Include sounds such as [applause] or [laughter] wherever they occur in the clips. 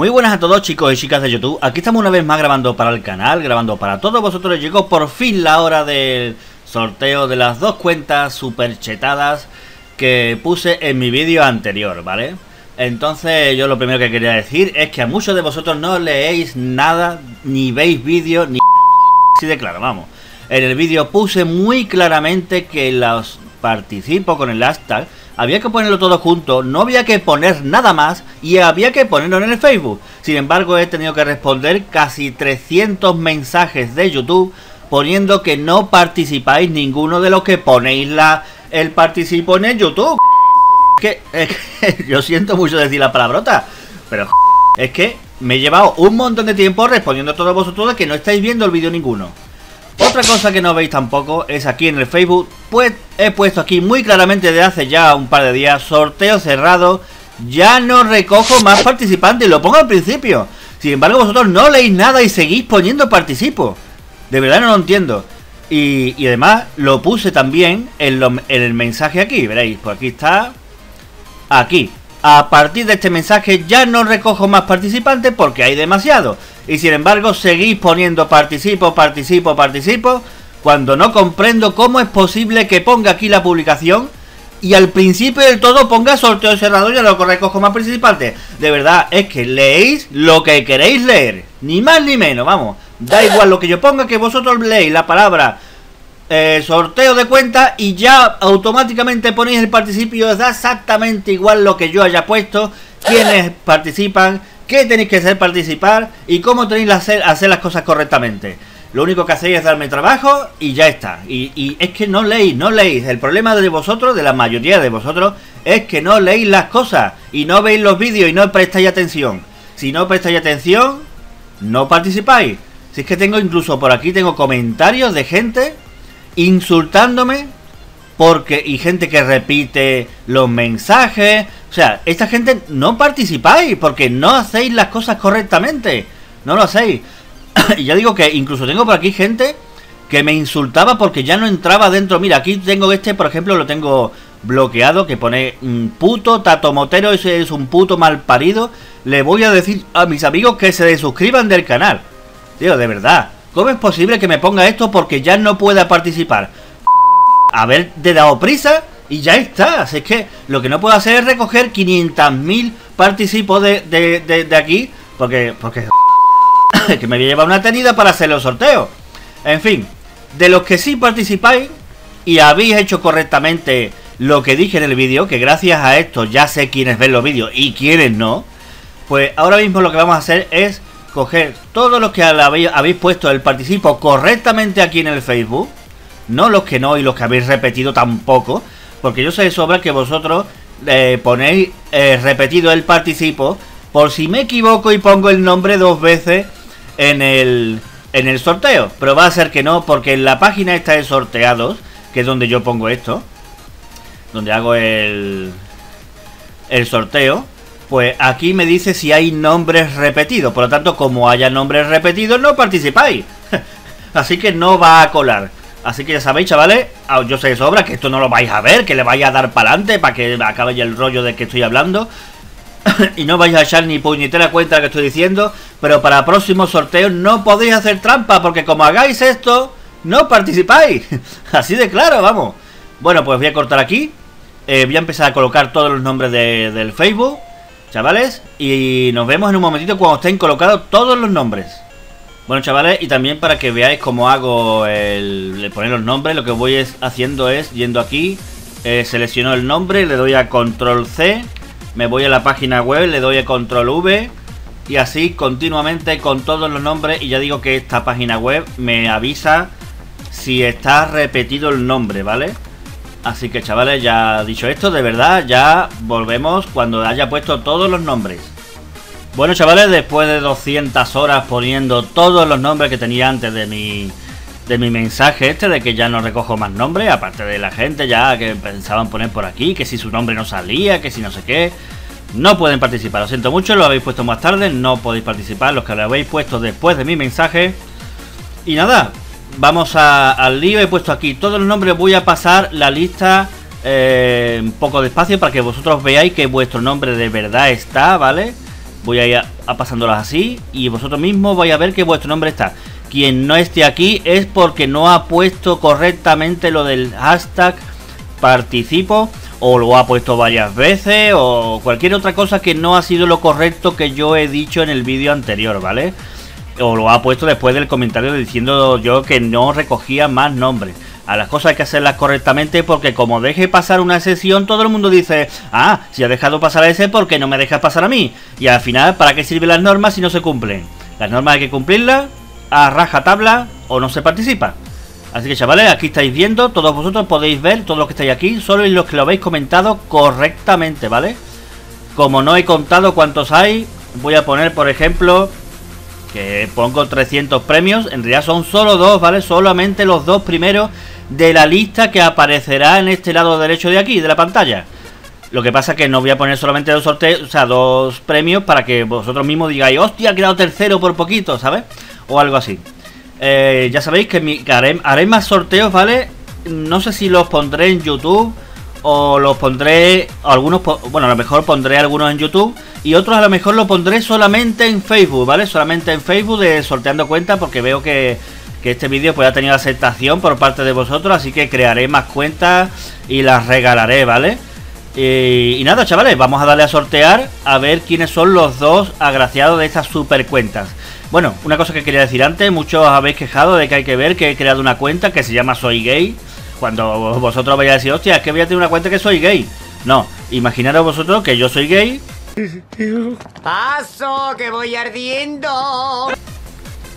Muy buenas a todos chicos y chicas de YouTube, aquí estamos una vez más grabando para el canal, grabando para todos vosotros, llegó por fin la hora del sorteo de las dos cuentas super chetadas que puse en mi vídeo anterior, ¿vale? Entonces yo lo primero que quería decir es que a muchos de vosotros no leéis nada, ni veis vídeos, ni [laughs] así de claro, vamos. En el vídeo puse muy claramente que los participo con el hashtag había que ponerlo todo junto, no había que poner nada más y había que ponerlo en el Facebook. Sin embargo, he tenido que responder casi 300 mensajes de YouTube poniendo que no participáis ninguno de los que ponéis la, el participo en el YouTube. [laughs] Que, [laughs] yo siento mucho decir la palabrota, pero [laughs] es que me he llevado un montón de tiempo respondiendo a todos vosotros que no estáis viendo el vídeo ninguno. Otra cosa que no veis tampoco es aquí en el Facebook, pues he puesto aquí muy claramente de hace ya un par de días, sorteo cerrado, ya no recojo más participantes, lo pongo al principio. Sin embargo, vosotros no leéis nada y seguís poniendo participo. De verdad no lo entiendo. Y, además lo puse también en, en el mensaje aquí, veréis, pues aquí está, aquí. A partir de este mensaje ya no recojo más participantes porque hay demasiado. Y sin embargo seguís poniendo participo, participo, participo, cuando no comprendo cómo es posible que ponga aquí la publicación y al principio del todo ponga sorteo cerrado y a lo que recojo más participantes. De verdad, es que leéis lo que queréis leer, ni más ni menos, vamos. Da igual lo que yo ponga, que vosotros leéis la palabra eh, sorteo de cuenta y ya automáticamente ponéis el participio. Da exactamente igual lo que yo haya puesto, quienes participan, qué tenéis que hacer participar y cómo tenéis que hacer, las cosas correctamente. Lo único que hacéis es darme trabajo y ya está. Y, es que no leéis, no leéis. El problema de vosotros, de la mayoría de vosotros, es que no leéis las cosas y no veis los vídeos y no prestáis atención. Si no prestáis atención, no participáis. Si es que tengo incluso por aquí, tengo comentarios de gente insultándome porque y gente que repite los mensajes. O sea, esta gente no participáis porque no hacéis las cosas correctamente. No lo hacéis. [coughs] y ya digo que incluso tengo por aquí gente que me insultaba porque ya no entraba dentro. Mira, aquí tengo este, por ejemplo, lo tengo bloqueado, que pone un puto tatomotero, ese es un puto mal parido. Le voy a decir a mis amigos que se desuscriban del canal. Tío, de verdad. ¿Cómo es posible que me ponga esto porque ya no pueda participar? Haber de dado prisa y ya está. Así es que lo que no puedo hacer es recoger 500.000 participos de, de, aquí. Porque, porque [coughs] que me voy a llevar una tenida para hacer los sorteos. En fin, de los que sí participáis y habéis hecho correctamente lo que dije en el vídeo, que gracias a esto ya sé quiénes ven los vídeos y quiénes no, pues ahora mismo lo que vamos a hacer es coger todos los que habéis puesto el participo correctamente aquí en el Facebook no los que no y los que habéis repetido tampoco, porque yo sé de sobra que vosotros eh, ponéis eh, repetido el participo por si me equivoco y pongo el nombre dos veces en el, en el sorteo. Pero va a ser que no, porque en la página esta de sorteados, que es donde yo pongo esto, donde hago el, el sorteo, pues aquí me dice si hay nombres repetidos. Por lo tanto, como haya nombres repetidos, no participáis. [laughs] Así que no va a colar. Así que ya sabéis, chavales, yo sé de sobra que esto no lo vais a ver, que le vais a dar para adelante para que acabe ya el rollo de que estoy hablando. [laughs] y no vais a echar ni puñetera cuenta de lo que estoy diciendo. Pero para próximos sorteos no podéis hacer trampa, porque como hagáis esto, no participáis. [laughs] Así de claro, vamos. Bueno, pues voy a cortar aquí. Eh, voy a empezar a colocar todos los nombres del Facebook, chavales. Y nos vemos en un momentito cuando estén colocados todos los nombres. Bueno chavales, y también para que veáis cómo hago el, poner los nombres, lo que voy haciendo es yendo aquí, eh, selecciono el nombre, le doy a control C, me voy a la página web, le doy a control V y así continuamente con todos los nombres y ya digo que esta página web me avisa si está repetido el nombre, ¿vale? Así que chavales, ya dicho esto, de verdad, ya volvemos cuando haya puesto todos los nombres. Bueno chavales, después de 200 horas poniendo todos los nombres que tenía antes de mi, de mi mensaje este, de que ya no recojo más nombres, aparte de la gente ya que pensaban poner por aquí, que si su nombre no salía, que si no sé qué, no pueden participar. Lo siento mucho, lo habéis puesto más tarde, no podéis participar, los que lo habéis puesto después de mi mensaje. Y nada, vamos al lío, he puesto aquí todos los nombres, voy a pasar la lista eh, un poco despacio para que vosotros veáis que vuestro nombre de verdad está, ¿vale? Voy a ir pasándolas así y vosotros mismos vais a ver que vuestro nombre está. Quien no esté aquí es porque no ha puesto correctamente lo del hashtag participo o lo ha puesto varias veces o cualquier otra cosa que no ha sido lo correcto que yo he dicho en el vídeo anterior, ¿vale? O lo ha puesto después del comentario diciendo yo que no recogía más nombres. A las cosas hay que hacerlas correctamente porque como deje pasar una sesión todo el mundo dice, ah, si ha dejado pasar a ese, ¿por qué no me dejas pasar a mí? Y al final, ¿para qué sirven las normas si no se cumplen? Las normas hay que cumplirlas a raja tabla o no se participa. Así que chavales, aquí estáis viendo, todos vosotros podéis ver, todos los que estáis aquí, solo los que lo habéis comentado correctamente, ¿vale? Como no he contado cuántos hay, voy a poner, por ejemplo, que pongo 300 premios, en realidad son solo dos, ¿vale? Solamente los dos primeros de la lista que aparecerá en este lado derecho de aquí, de la pantalla. Lo que pasa es que no voy a poner solamente dos sorteos, o sea, dos premios para que vosotros mismos digáis, hostia, ha quedado tercero por poquito, ¿sabes? O algo así. Eh, ya sabéis que, mi, haré, más sorteos, ¿vale? No sé si los pondré en YouTube o los pondré, algunos, bueno, a lo mejor pondré algunos en YouTube y otros a lo mejor lo pondré solamente en Facebook, ¿vale? Solamente en Facebook de sorteando cuentas porque veo que que este vídeo pues ha tenido aceptación por parte de vosotros, así que crearé más cuentas y las regalaré, ¿vale? Y, nada, chavales, vamos a darle a sortear a ver quiénes son los dos agraciados de estas super cuentas. Bueno, una cosa que quería decir antes, muchos habéis quejado de que hay que ver que he creado una cuenta que se llama Soy Gay. Cuando vosotros vais a decir, hostia, es que voy a tener una cuenta que soy gay. No, imaginaros vosotros que yo soy gay. Paso, que voy ardiendo.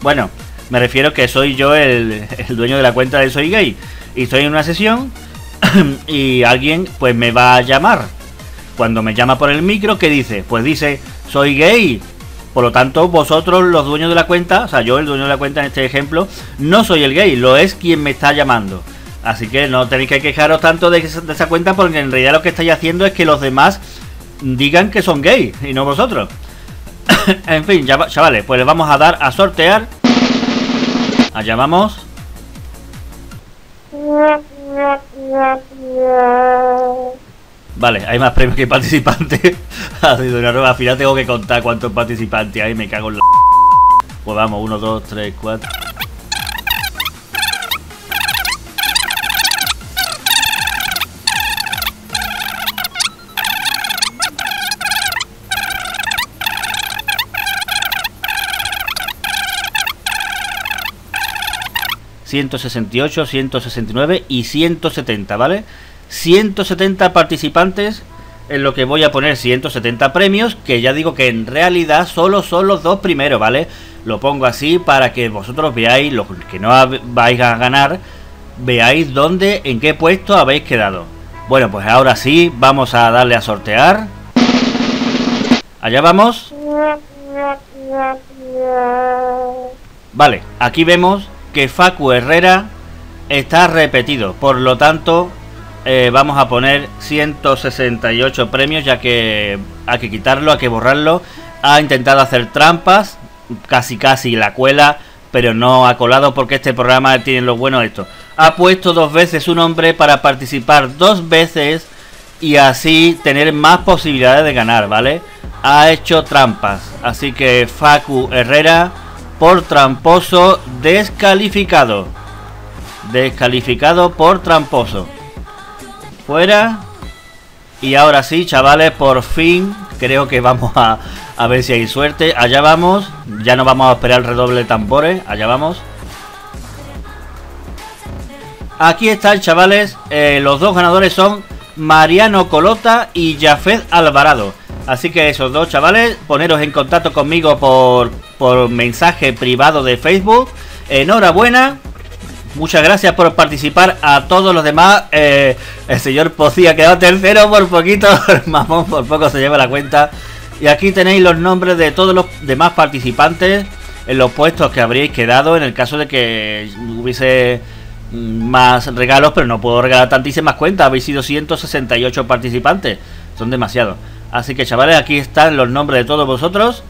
Bueno, me refiero que soy yo el, dueño de la cuenta de Soy Gay. Y estoy en una sesión [clears throat] y alguien pues me va a llamar. Cuando me llama por el micro, ¿qué dice? Pues dice, soy gay. Por lo tanto, vosotros los dueños de la cuenta, o sea, yo el dueño de la cuenta en este ejemplo, no soy el gay, lo es quien me está llamando. Así que no tenéis que quejaros tanto de, esa cuenta porque en realidad lo que estáis haciendo es que los demás digan que son gay y no vosotros. [coughs] en fin, chavales, pues les vamos a dar a sortear Allá vamos. Vale, hay más premios que participantes. [laughs] Al final tengo que contar cuántos participantes hay. Me cago en la. Pues vamos, 1, 2, 3, 4. 168, 169 y 170, ¿vale? 170 participantes en lo que voy a poner 170 premios, que ya digo que en realidad solo son los dos primeros, ¿vale? Lo pongo así para que vosotros veáis, los que no vais a ganar, veáis dónde, en qué puesto habéis quedado. Bueno, pues ahora sí, vamos a darle a sortear. Allá vamos. Vale, aquí vemos que Facu Herrera está repetido. Por lo tanto, eh, vamos a poner 168 premios, ya que hay que quitarlo, hay que borrarlo. Ha intentado hacer trampas, casi casi la cuela, pero no ha colado porque este programa tiene lo bueno esto. Ha puesto dos veces su nombre para participar dos veces y así tener más posibilidades de ganar, ¿vale? Ha hecho trampas, así que Facu Herrera por tramposo descalificado. Descalificado por tramposo. Fuera. Y ahora sí, chavales, por fin creo que vamos a, a ver si hay suerte. Allá vamos. Ya no vamos a esperar el redoble de tambores. Allá vamos. Aquí están, chavales. Eh, los dos ganadores son Mariano Colota y Jafet Alvarado. Así que esos dos chavales, poneros en contacto conmigo por, por mensaje privado de Facebook. Enhorabuena. Muchas gracias por participar a todos los demás. Eh, el señor Pocí ha quedado tercero por poquito. [laughs] Mamón por poco se lleva la cuenta. Y aquí tenéis los nombres de todos los demás participantes en los puestos que habríais quedado en el caso de que hubiese más regalos, pero no puedo regalar tantísimas cuentas. Habéis sido 168 participantes. Son demasiados. Así que chavales, aquí están los nombres de todos vosotros.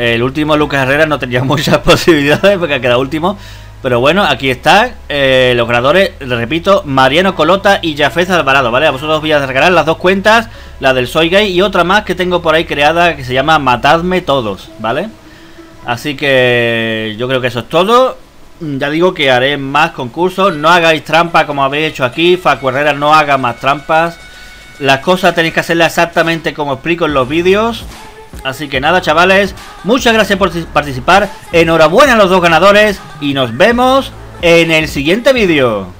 El último Lucas Herrera no tenía [laughs] muchas posibilidades porque ha quedado último. Pero bueno, aquí están eh, los ganadores, repito, Mariano Colota y Jafet Alvarado, ¿vale? A vosotros os voy a regalar las dos cuentas, la del Soy Gay y otra más que tengo por ahí creada que se llama Matadme Todos, ¿vale? Así que yo creo que eso es todo. Ya digo que haré más concursos. No hagáis trampa como habéis hecho aquí. Facu Herrera no haga más trampas. Las cosas tenéis que hacerlas exactamente como explico en los vídeos. Así que nada, chavales. Muchas gracias por participar. Enhorabuena a los dos ganadores. Y nos vemos en el siguiente vídeo.